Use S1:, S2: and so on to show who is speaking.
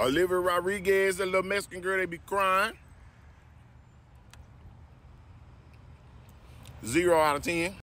S1: Olivia Rodriguez, the little Mexican girl, they be crying. Zero out of ten.